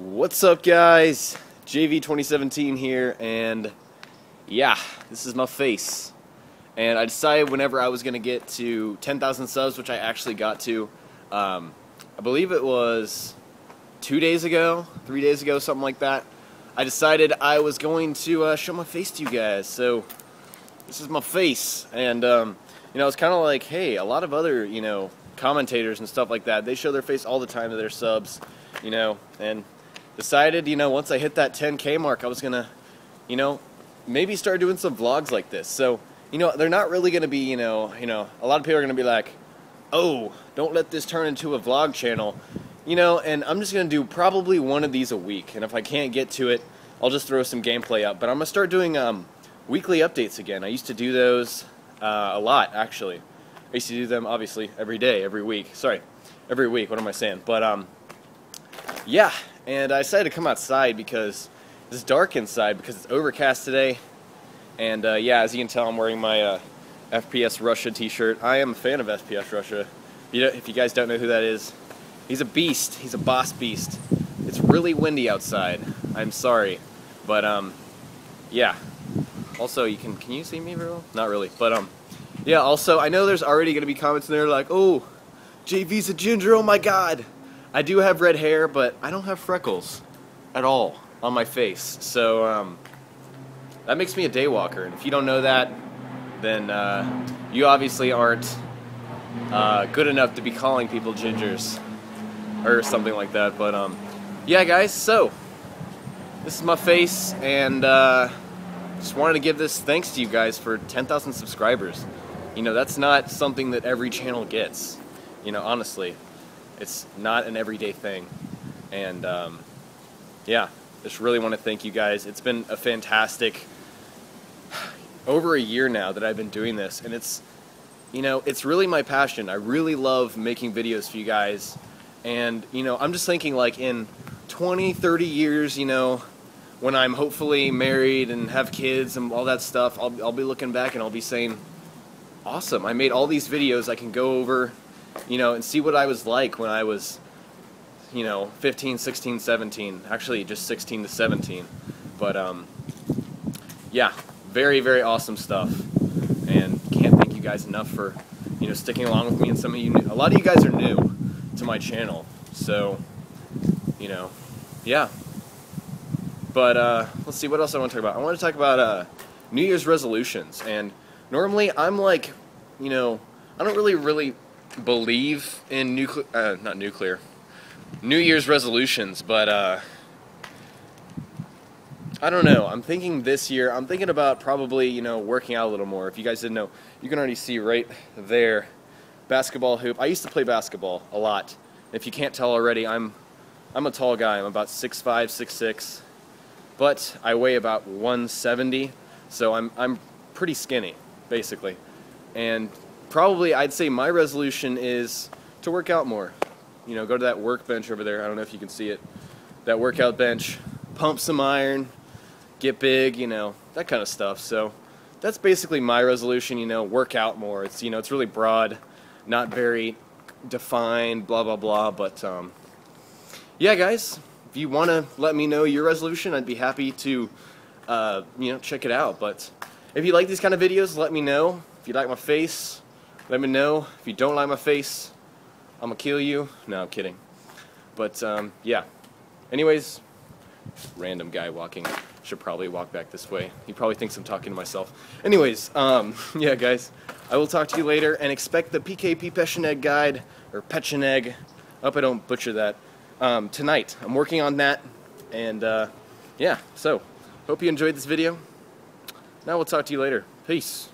What's up guys? JV 2017 here and yeah, this is my face. And I decided whenever I was going to get to 10,000 subs, which I actually got to, um, I believe it was two days ago, three days ago, something like that, I decided I was going to uh, show my face to you guys. So this is my face. And, um, you know, it's kind of like, hey, a lot of other, you know, commentators and stuff like that, they show their face all the time to their subs, you know, and decided, you know, once I hit that 10K mark, I was going to, you know, maybe start doing some vlogs like this. So, you know, they're not really going to be, you know, you know, a lot of people are going to be like, oh, don't let this turn into a vlog channel. You know, and I'm just going to do probably one of these a week. And if I can't get to it, I'll just throw some gameplay up. But I'm going to start doing um, weekly updates again. I used to do those uh, a lot, actually. I used to do them, obviously, every day, every week. Sorry, every week. What am I saying? But, um, yeah, and I decided to come outside because it's dark inside because it's overcast today. And uh, yeah, as you can tell, I'm wearing my uh, FPS Russia t-shirt. I am a fan of FPS Russia. If you, if you guys don't know who that is, he's a beast. He's a boss beast. It's really windy outside. I'm sorry, but um, yeah. Also, you can can you see me real? Not really, but um, yeah. Also, I know there's already gonna be comments in there like, oh, JV's a ginger. Oh my God. I do have red hair, but I don't have freckles at all on my face. So um, that makes me a daywalker. And if you don't know that, then uh, you obviously aren't uh, good enough to be calling people gingers or something like that. But um, yeah, guys. So this is my face, and uh, just wanted to give this thanks to you guys for 10,000 subscribers. You know, that's not something that every channel gets. You know, honestly. It's not an everyday thing. And um, yeah, just really want to thank you guys. It's been a fantastic over a year now that I've been doing this, and it's you know it's really my passion. I really love making videos for you guys, and you know I'm just thinking like in 20, 30 years, you know, when I'm hopefully married and have kids and all that stuff, I'll I'll be looking back and I'll be saying, awesome! I made all these videos. I can go over you know, and see what I was like when I was, you know, 15, 16, 17. Actually, just 16 to 17. But, um, yeah, very, very awesome stuff. And can't thank you guys enough for, you know, sticking along with me. And some of you, a lot of you guys are new to my channel. So, you know, yeah. But, uh, let's see, what else I want to talk about? I want to talk about, uh, New Year's resolutions. And normally I'm like, you know, I don't really, really believe in nuclear, uh, not nuclear, New Year's resolutions, but uh, I don't know. I'm thinking this year, I'm thinking about probably, you know, working out a little more. If you guys didn't know, you can already see right there, basketball hoop. I used to play basketball a lot. If you can't tell already, I'm, I'm a tall guy. I'm about 6'5", 6'6", but I weigh about 170, so I'm, I'm pretty skinny, basically. And probably I'd say my resolution is to work out more. You know, go to that workbench over there. I don't know if you can see it. That workout bench, pump some iron, get big, you know, that kind of stuff. So that's basically my resolution, you know, work out more. It's, you know, it's really broad, not very defined, blah, blah, blah. But, um, yeah, guys, if you want to let me know your resolution, I'd be happy to, uh, you know, check it out. But if you like these kind of videos, let me know. If you like my face, let me know. If you don't like my face, I'm gonna kill you. No, I'm kidding. But, um, yeah. Anyways, random guy walking. Should probably walk back this way. He probably thinks I'm talking to myself. Anyways, um, yeah, guys. I will talk to you later, and expect the PKP Pecheneg guide, or Pecheneg. I hope I don't butcher that. Um, tonight. I'm working on that, and, uh, yeah, so, hope you enjoyed this video. Now we'll talk to you later. Peace.